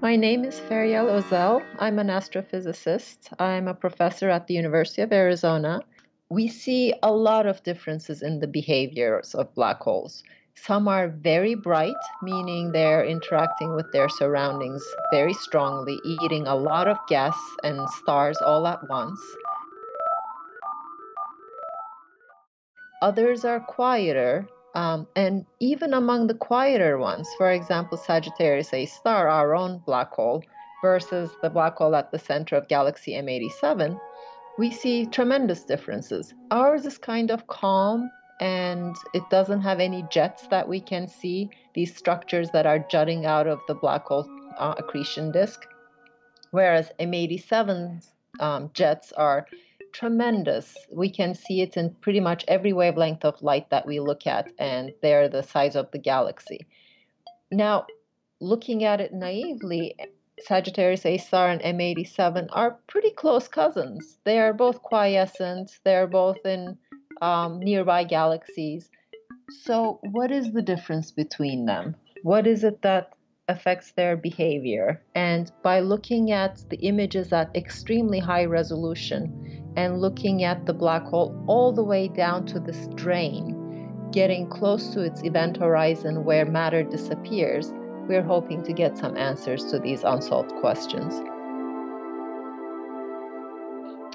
My name is Feryal Özel. I'm an astrophysicist. I'm a professor at the University of Arizona. We see a lot of differences in the behaviors of black holes. Some are very bright, meaning they're interacting with their surroundings very strongly, eating a lot of gas and stars all at once. Others are quieter, um, and even among the quieter ones, for example, Sagittarius A star, our own black hole, versus the black hole at the center of galaxy M87, we see tremendous differences. Ours is kind of calm and it doesn't have any jets that we can see, these structures that are jutting out of the black hole uh, accretion disk. Whereas M87's um, jets are tremendous. We can see it in pretty much every wavelength of light that we look at, and they're the size of the galaxy. Now, looking at it naively, Sagittarius A star and M87 are pretty close cousins. They are both quiescent, they're both in um, nearby galaxies. So, what is the difference between them? What is it that affects their behavior? And by looking at the images at extremely high resolution and looking at the black hole all the way down to this drain, getting close to its event horizon where matter disappears, we're hoping to get some answers to these unsolved questions.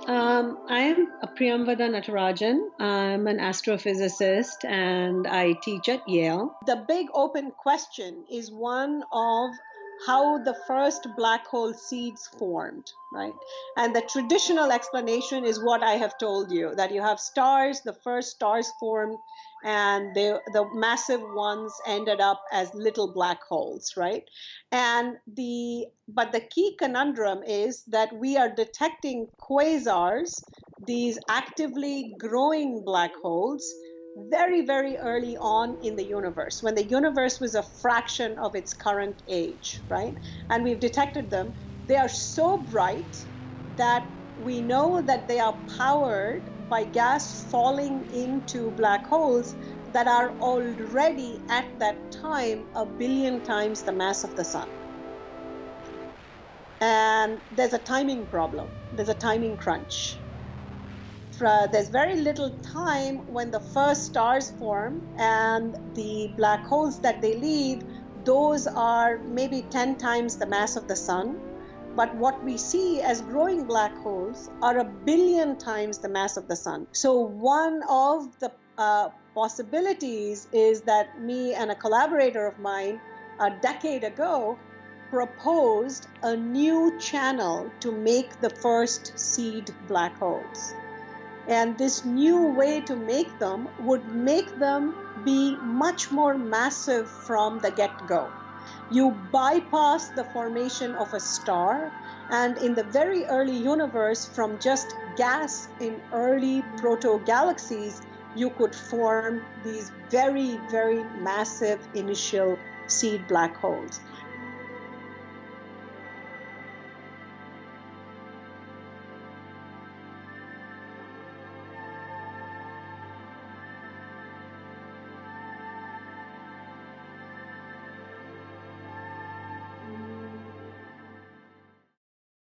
Um, I am Priyamvada Natarajan. I'm an astrophysicist and I teach at Yale. The big open question is one of how the first black hole seeds formed, right? And the traditional explanation is what I have told you that you have stars, the first stars formed, and they, the massive ones ended up as little black holes, right? And the but the key conundrum is that we are detecting quasars, these actively growing black holes very, very early on in the universe, when the universe was a fraction of its current age, right? And we've detected them. They are so bright that we know that they are powered by gas falling into black holes that are already at that time a billion times the mass of the sun. And there's a timing problem, there's a timing crunch uh, there's very little time when the first stars form and the black holes that they leave those are maybe 10 times the mass of the sun. But what we see as growing black holes are a billion times the mass of the sun. So one of the uh, possibilities is that me and a collaborator of mine a decade ago proposed a new channel to make the first seed black holes and this new way to make them would make them be much more massive from the get go. You bypass the formation of a star, and in the very early universe, from just gas in early proto galaxies, you could form these very, very massive initial seed black holes.